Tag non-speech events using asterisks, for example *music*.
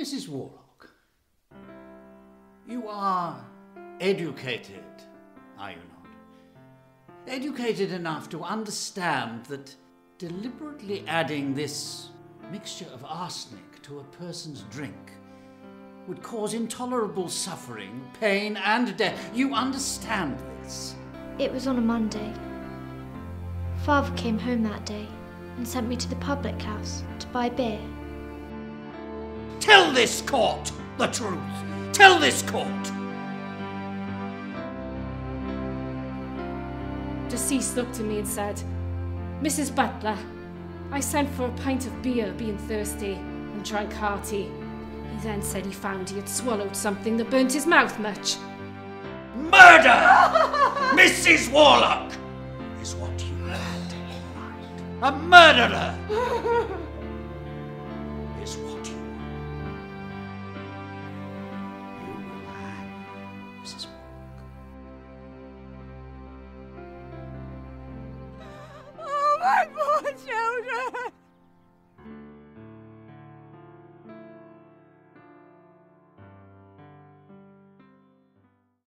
Mrs. Worlock, you are educated, are you not? Educated enough to understand that deliberately adding this mixture of arsenic to a person's drink would cause intolerable suffering, pain, and death. You understand this? It was on a Monday. Father came home that day and sent me to the public house to buy beer. Tell this court the truth. Tell this court. Deceased looked at me and said, Mrs. Butler, I sent for a pint of beer being thirsty and drank hearty. He then said he found he had swallowed something that burnt his mouth much. Murder! *laughs* Mrs. Worlock is what you had in mind. A murderer *laughs* you are. You